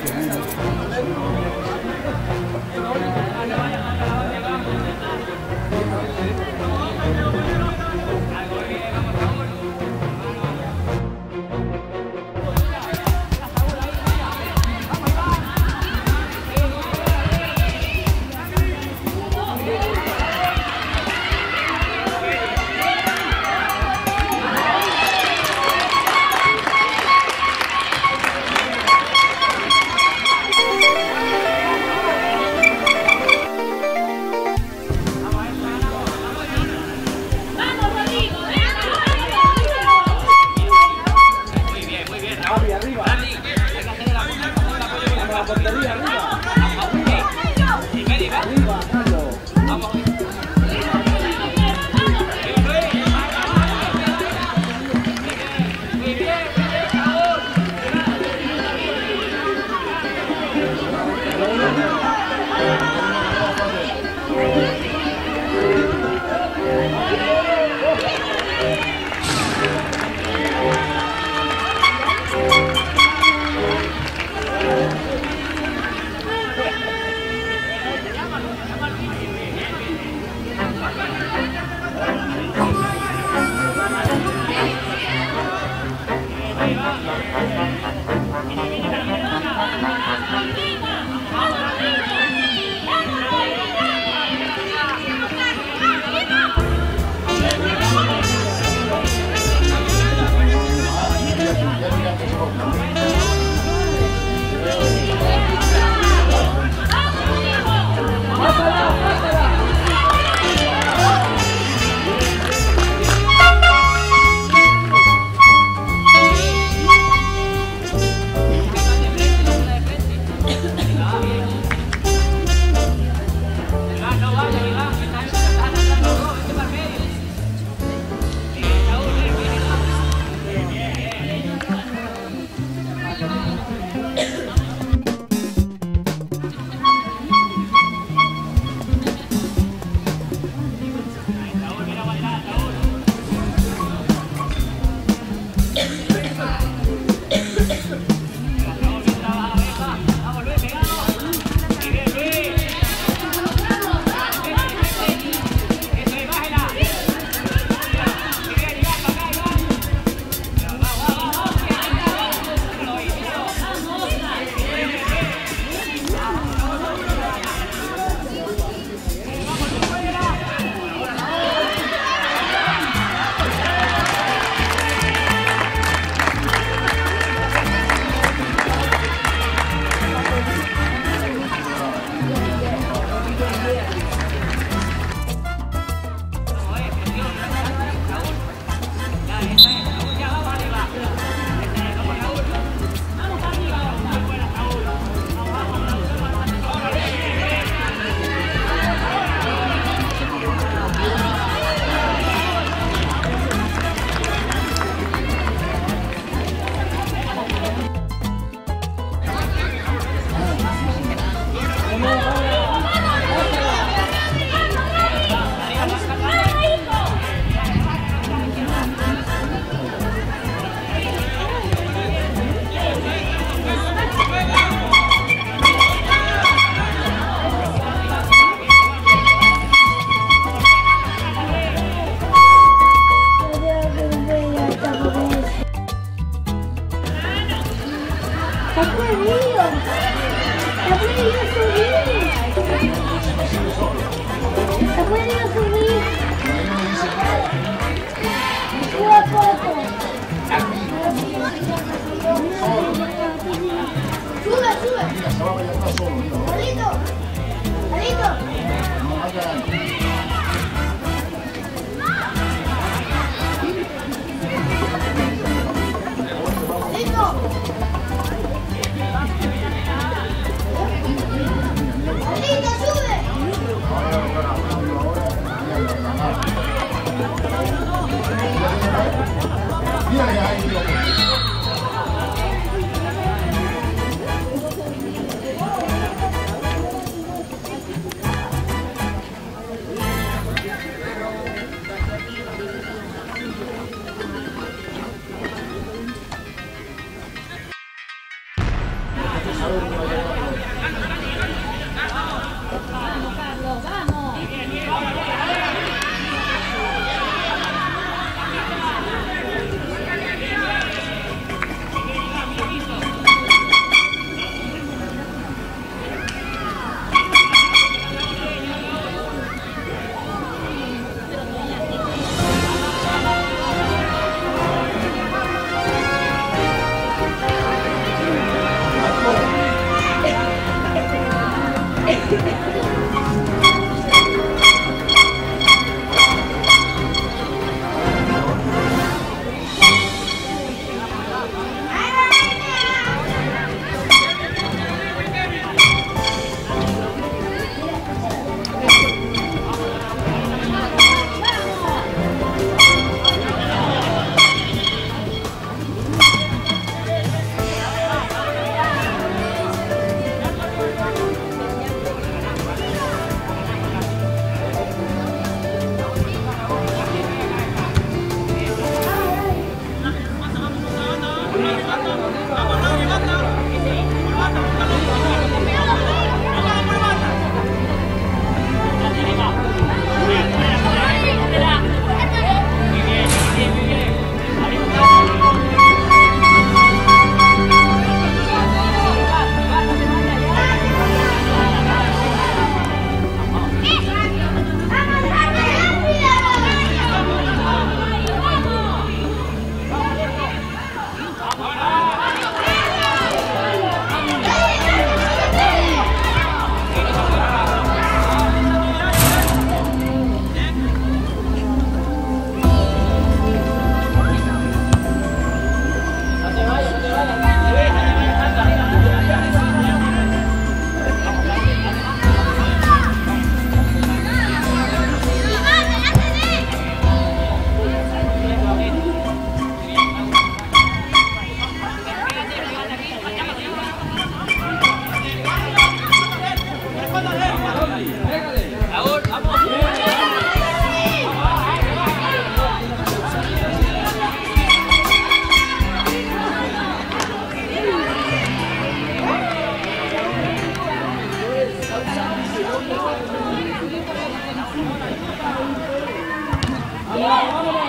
Thank you. I, Amém.